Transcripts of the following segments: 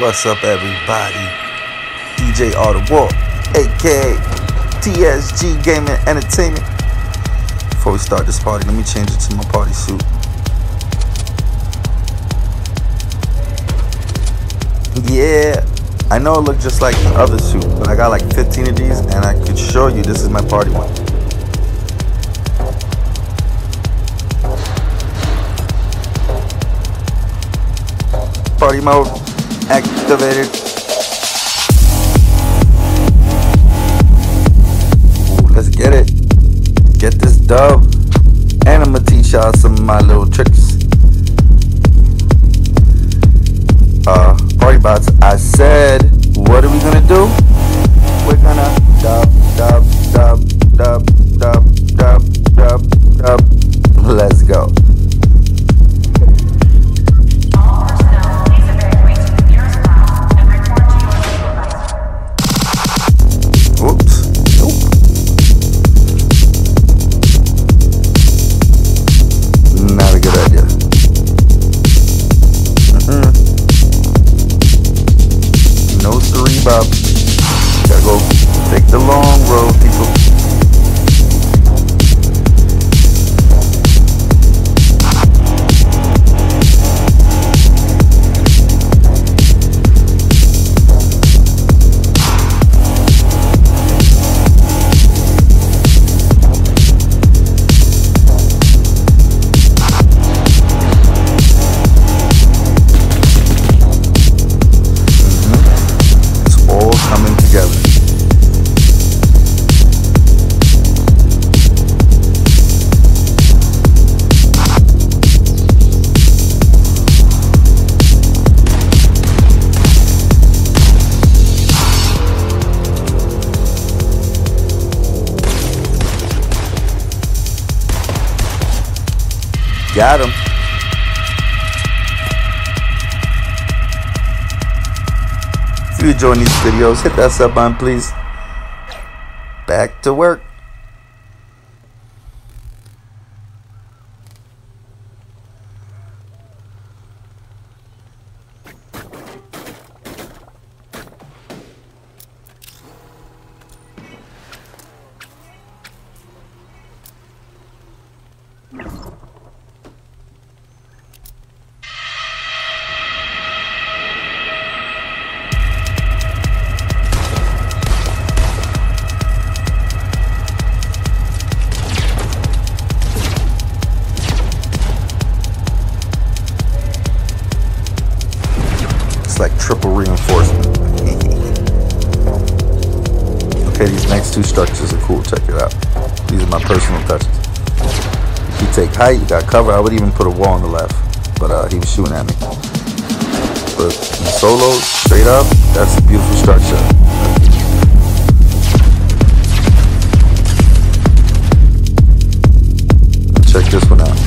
What's up, everybody? DJ Art of War, aka TSG Gaming Entertainment. Before we start this party, let me change it to my party suit. Yeah, I know it looked just like the other suit, but I got like 15 of these, and I could show you this is my party one. Party mode activated. Let's get it. Get this dub. And I'm gonna teach y'all some of my little tricks. Uh, party bots. I said, long Got him. If you enjoying these videos, hit that sub button, please. Back to work. Triple reinforcement. okay, these next two structures are cool. Check it out. These are my personal touches. If you take height, you got cover. I would even put a wall on the left, but uh, he was shooting at me. But solo, straight up, that's a beautiful structure. Check this one out,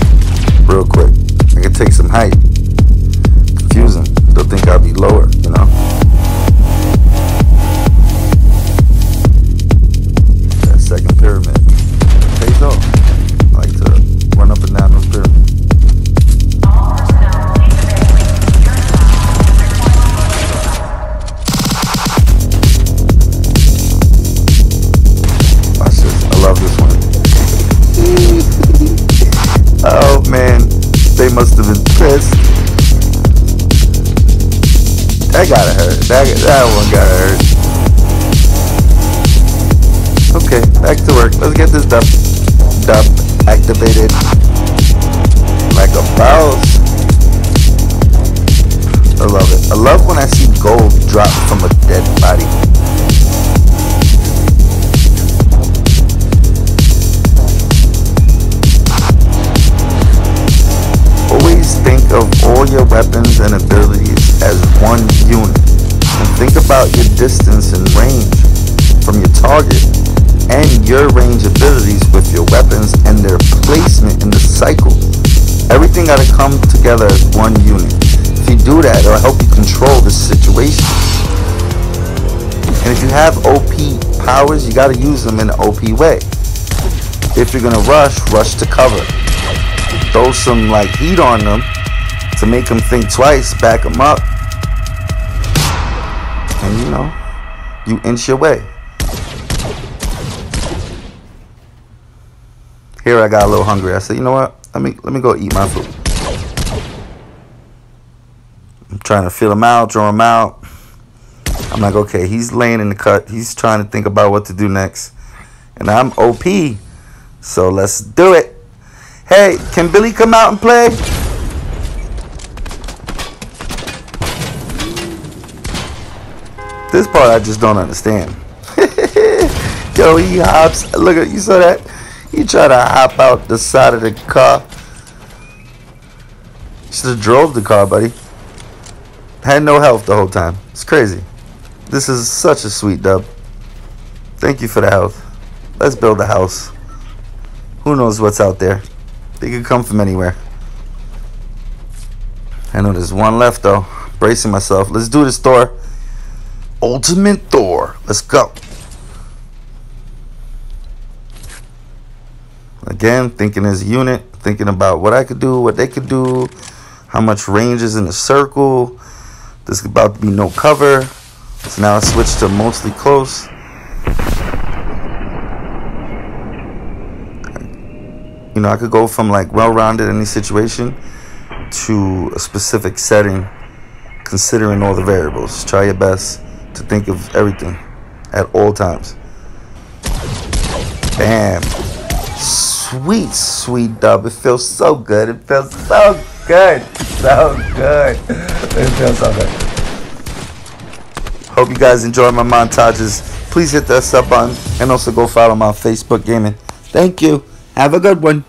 real quick. I can take some height Confusing. They'll think I'll be lower, That that one gotta hurt. Okay, back to work. Let's get this dub dub activated like a mouse. I love it. I love when I see gold drop from a dead body. Target and your range abilities with your weapons and their placement in the cycle. Everything gotta come together as one unit. If you do that, it'll help you control the situation. And if you have OP powers, you gotta use them in an OP way. If you're gonna rush, rush to cover. Throw some like heat on them to make them think twice, back them up. And you know, you inch your way. Here I got a little hungry. I said, you know what? Let me let me go eat my food. I'm trying to feel him out, draw him out. I'm like, okay, he's laying in the cut. He's trying to think about what to do next. And I'm OP. So let's do it. Hey, can Billy come out and play? This part I just don't understand. Yo, he hops. Look at you saw that? He tried to hop out the side of the car. Should have drove the car, buddy. Had no health the whole time. It's crazy. This is such a sweet dub. Thank you for the health. Let's build a house. Who knows what's out there? They could come from anywhere. I know there's one left though. Bracing myself. Let's do this, Thor. Ultimate Thor. Let's go. Again, thinking as a unit, thinking about what I could do, what they could do, how much range is in the circle. There's about to be no cover. So now I switch to mostly close. You know, I could go from like well-rounded in any situation to a specific setting, considering all the variables. Try your best to think of everything at all times. Bam. Sweet, sweet dub. It feels so good. It feels so good. So good. It feels so good. Hope you guys enjoy my montages. Please hit that sub button and also go follow my Facebook gaming. Thank you. Have a good one.